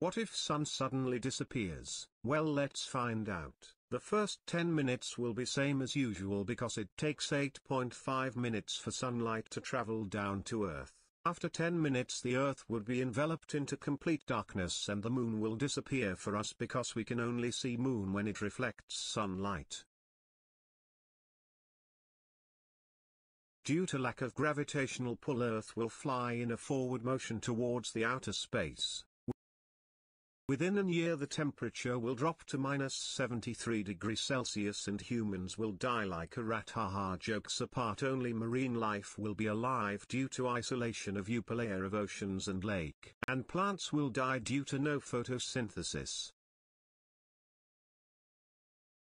What if sun suddenly disappears? Well let's find out. The first 10 minutes will be same as usual because it takes 8.5 minutes for sunlight to travel down to Earth. After 10 minutes the Earth would be enveloped into complete darkness and the moon will disappear for us because we can only see moon when it reflects sunlight. Due to lack of gravitational pull Earth will fly in a forward motion towards the outer space. Within a year the temperature will drop to minus 73 degrees Celsius and humans will die like a rat haha jokes apart only marine life will be alive due to isolation of layer of oceans and lake. And plants will die due to no photosynthesis.